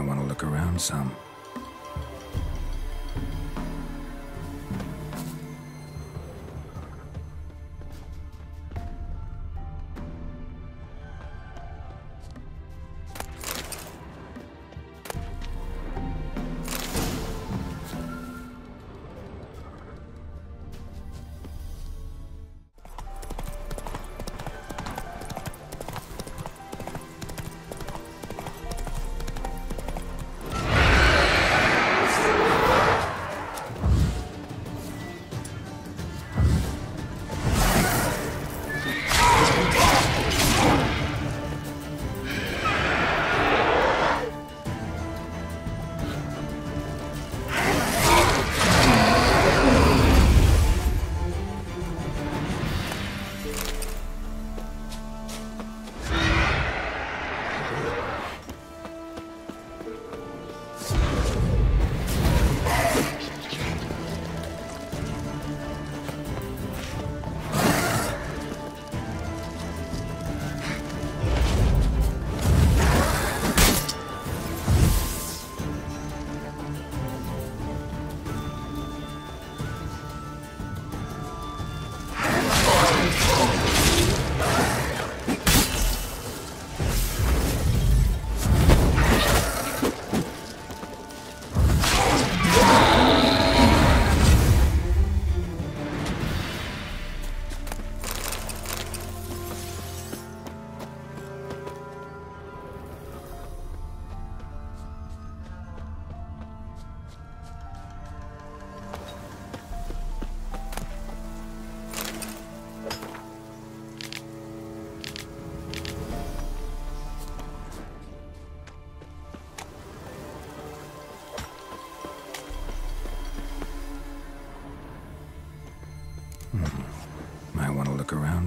Might want to look around some.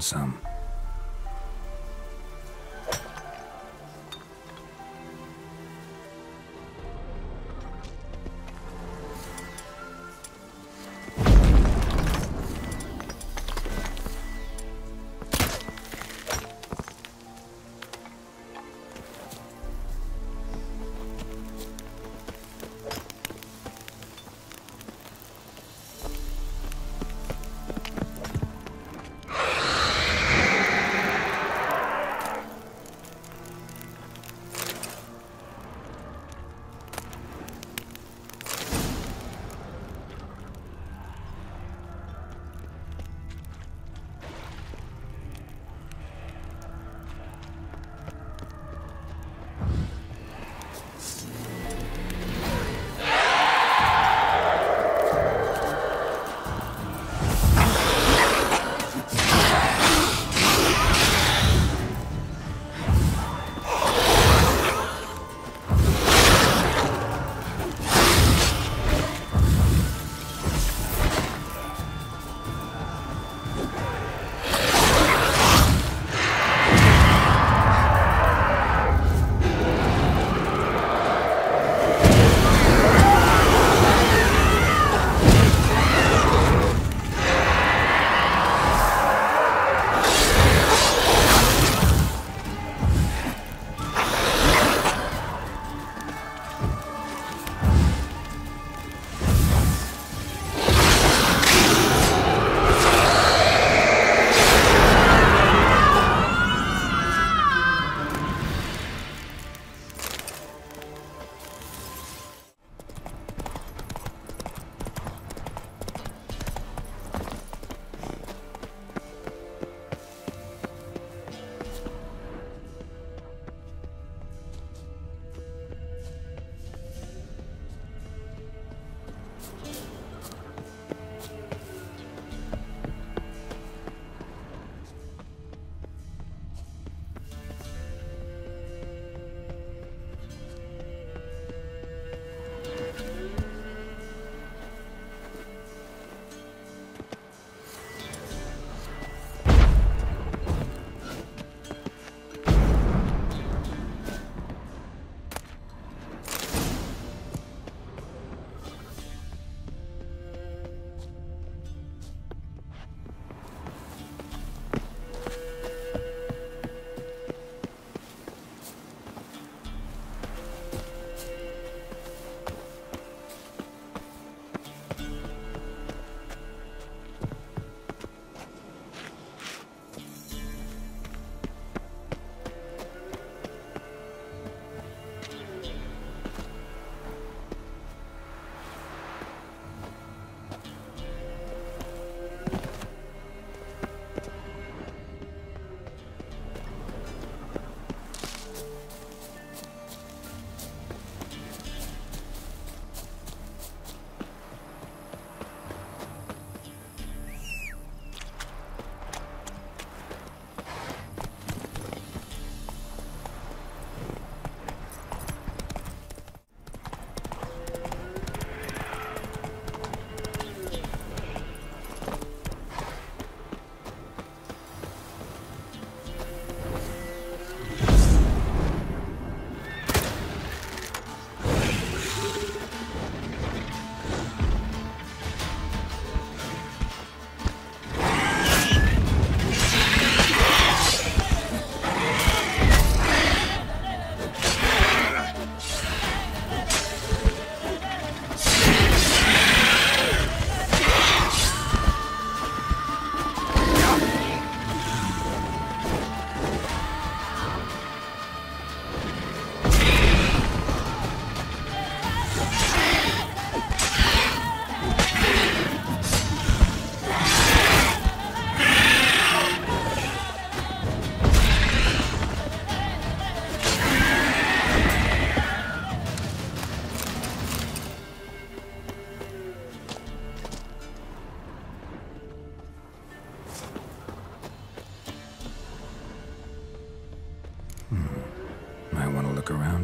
Some.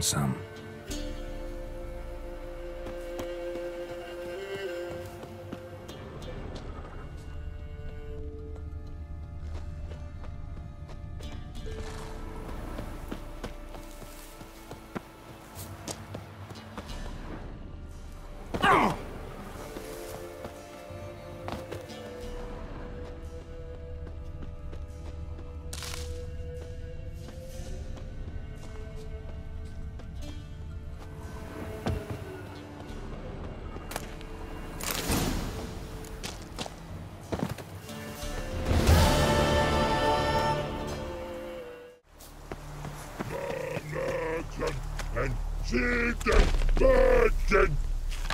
Some.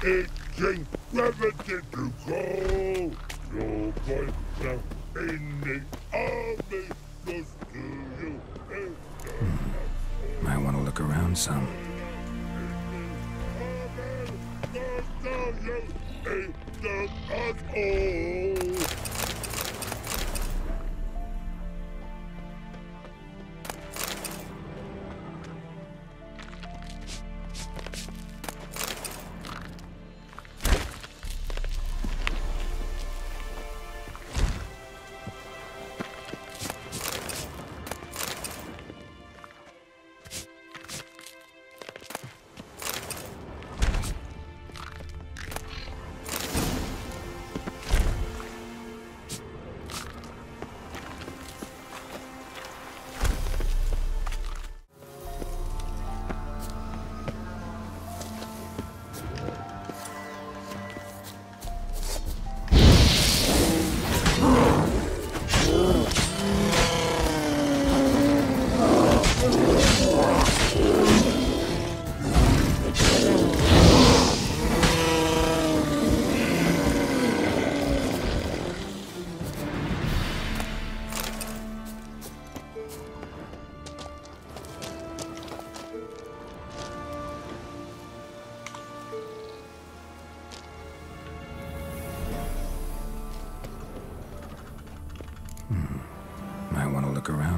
Itching remedy to call. Your now in the army goes to you. Might want to look around some.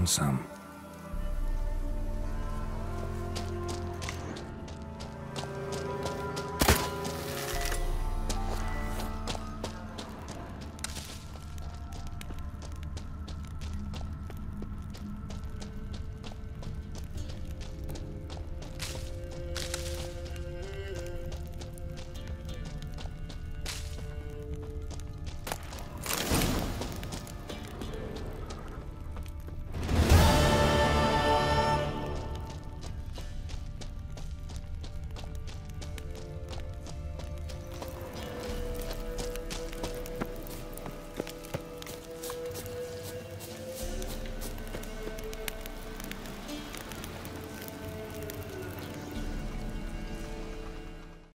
Some.